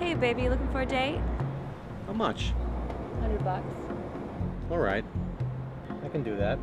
Hey, baby, looking for a date? How much? Hundred bucks. All right. I can do that.